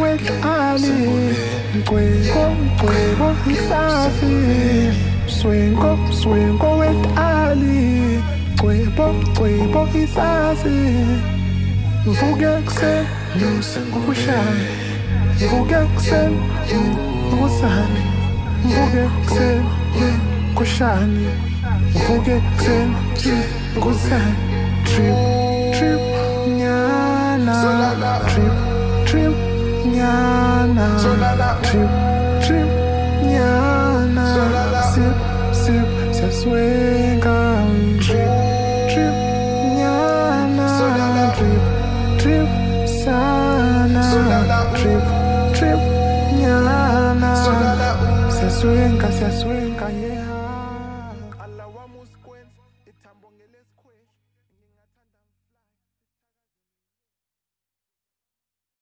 with Ali. Mgwebo, mgwebo isafi Swingo, swingo with Ali. Mgwebo, mgwebo isafi Mvuke kuseni, ukushaya Mvuke kuseni, ukusani Mvuke kuseni, kushani Mvuke kuseni, ukusani trip, trip, nyana Trip, trip, nyana Sip, sip, se siyaswenga Trip, trip, nyana Trip, trip, sana Trip, trip, nyana yeah. Ala wami usikwenza, ithambo ngelesikhwehle